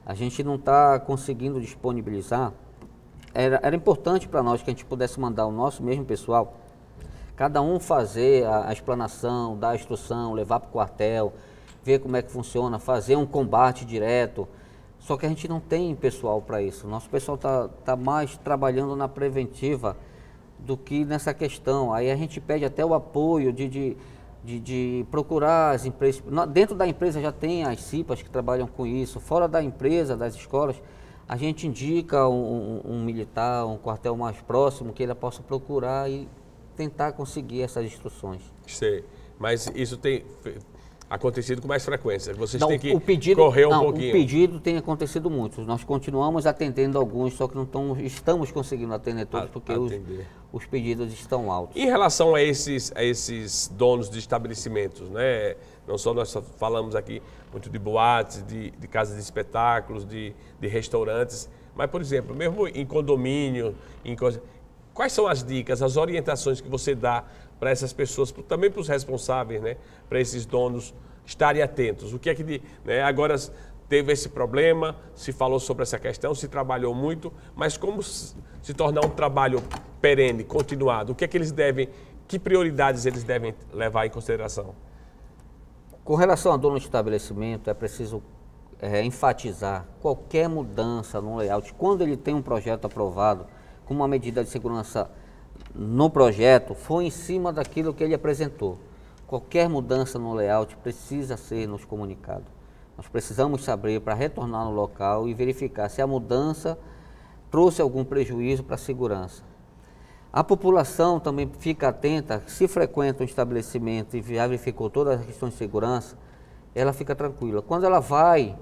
A gente não está conseguindo disponibilizar. Era, era importante para nós que a gente pudesse mandar o nosso mesmo pessoal, cada um fazer a, a explanação, dar a instrução, levar para o quartel, ver como é que funciona, fazer um combate direto. Só que a gente não tem pessoal para isso. Nosso pessoal está tá mais trabalhando na preventiva do que nessa questão. Aí a gente pede até o apoio de, de de, de, procurar as empresas. Dentro da empresa já tem as CIPAs que trabalham com isso. Fora da empresa, das escolas, a gente indica um, um, um militar, um quartel mais próximo que ele possa procurar e tentar conseguir essas instruções. Sei. Mas isso tem acontecido com mais frequência. Vocês não, têm que o pedido, correr um não, pouquinho. O pedido tem acontecido muito. Nós continuamos atendendo alguns, só que não tão, estamos conseguindo atender todos, porque os, os, pedidos estão altos. Em relação a esses, a esses donos de estabelecimentos, né? não só nós falamos aqui muito de boates, de, de casas de espetáculos, de, de restaurantes, mas, por exemplo, mesmo em condomínio, em coisa, quais são as dicas, as orientações que você dá para essas pessoas, também para os responsáveis, né? para esses donos estarem atentos? O que é que né? agora teve esse problema, se falou sobre essa questão, se trabalhou muito, mas como se tornar um trabalho perene, continuado? O que é que eles devem, que prioridades eles devem levar em consideração? Com relação ao dono de estabelecimento, é preciso é, enfatizar qualquer mudança no layout, quando ele tem um projeto aprovado, com uma medida de segurança no projeto, foi em cima daquilo que ele apresentou. Qualquer mudança no layout precisa ser nos comunicado. Nós precisamos saber para retornar no local e verificar se a mudança trouxe algum prejuízo para a segurança. A população também fica atenta, se frequenta um estabelecimento e verificou todas as questões de segurança, ela fica tranquila. Quando ela vai,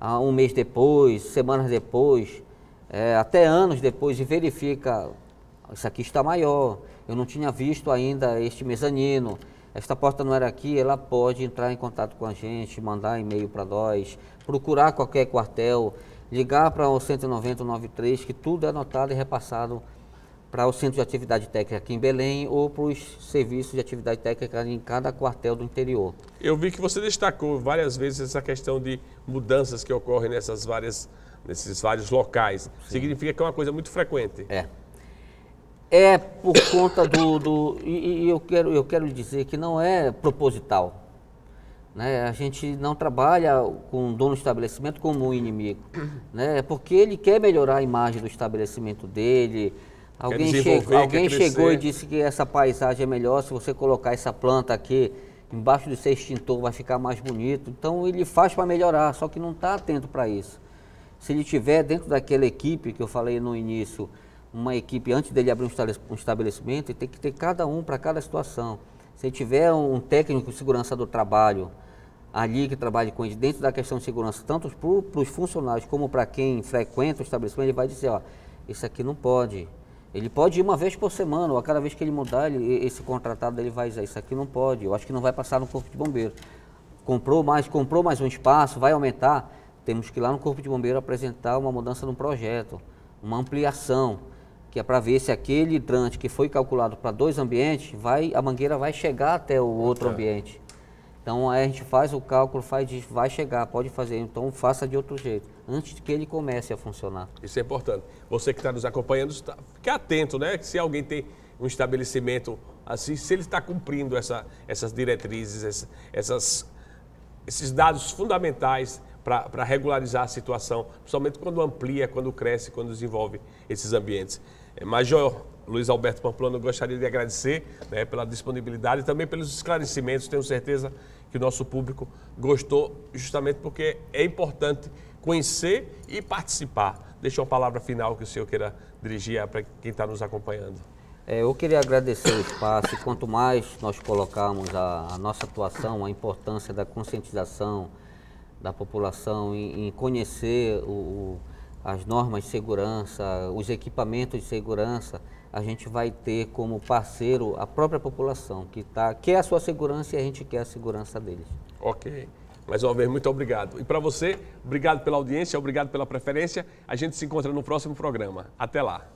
ah, um mês depois, semanas depois, é, até anos depois, e verifica, isso aqui está maior, eu não tinha visto ainda este mezanino, esta porta não era aqui, ela pode entrar em contato com a gente, mandar e-mail para nós, procurar qualquer quartel, ligar para o 190 93, que tudo é anotado e repassado para o Centro de Atividade Técnica aqui em Belém ou para os serviços de atividade técnica em cada quartel do interior. Eu vi que você destacou várias vezes essa questão de mudanças que ocorrem nessas várias, nesses vários locais. Sim. Significa que é uma coisa muito frequente. É. É por conta do. do e, e eu, quero, eu quero dizer que não é proposital. Né? A gente não trabalha com o dono do estabelecimento como um inimigo. Né? É porque ele quer melhorar a imagem do estabelecimento dele, Alguém, che alguém chegou e disse que essa paisagem é melhor se você colocar essa planta aqui embaixo do seu extintor vai ficar mais bonito. Então ele faz para melhorar, só que não está atento para isso. Se ele tiver dentro daquela equipe que eu falei no início, uma equipe antes dele abrir um estabelecimento, ele tem que ter cada um para cada situação. Se tiver um técnico de segurança do trabalho ali que trabalhe com ele dentro da questão de segurança, tanto para os funcionários como para quem frequenta o estabelecimento, ele vai dizer, ó, isso aqui não pode, ele pode ir uma vez por semana, ou a cada vez que ele mudar, ele, esse contratado ele vai dizer, isso aqui não pode, eu acho que não vai passar no Corpo de Bombeiro. Comprou mais, comprou mais um espaço, vai aumentar, temos que ir lá no Corpo de Bombeiro apresentar uma mudança no projeto, uma ampliação, que é para ver se aquele hidrante que foi calculado para dois ambientes, vai, a mangueira vai chegar até o outro ambiente. Então aí a gente faz o cálculo, faz, vai chegar, pode fazer, então faça de outro jeito, antes de que ele comece a funcionar. Isso é importante. Você que está nos acompanhando, está, fique atento, né? Que se alguém tem um estabelecimento assim, se ele está cumprindo essa, essas diretrizes, essas, esses dados fundamentais para regularizar a situação, principalmente quando amplia, quando cresce, quando desenvolve esses ambientes. É, Major Luiz Alberto Pamplona, gostaria de agradecer né, pela disponibilidade e também pelos esclarecimentos. Tenho certeza que o nosso público gostou, justamente porque é importante conhecer e participar. Deixa uma palavra final que o senhor queira dirigir para quem está nos acompanhando. É, eu queria agradecer o espaço. Quanto mais nós colocarmos a, a nossa atuação, a importância da conscientização da população em, em conhecer o, o, as normas de segurança, os equipamentos de segurança, a gente vai ter como parceiro a própria população, que tá, quer a sua segurança e a gente quer a segurança deles. Ok. Mais uma vez, muito obrigado. E para você, obrigado pela audiência, obrigado pela preferência. A gente se encontra no próximo programa. Até lá.